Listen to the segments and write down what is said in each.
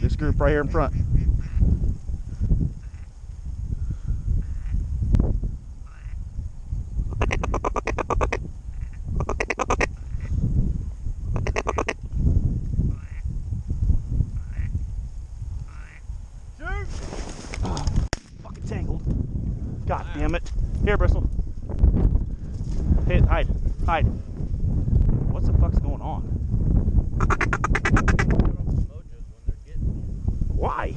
This group right here in front. God damn it. Here, Bristle. Hey, hide. Hide. What the fuck's going on? Why?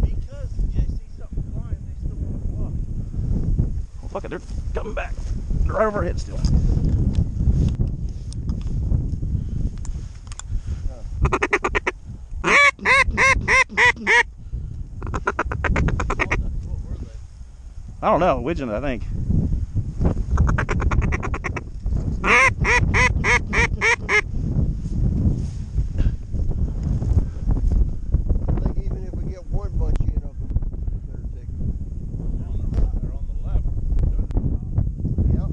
Because they see something flying, they still want to fly. Oh, fuck it, they're coming back. They're right over our head still. I don't know, widgeon, I think. I think even if we get one bunch in of them, better take them. On the right or on the left. Yep.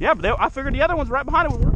Yeah, but they, I figured the other one's right behind it.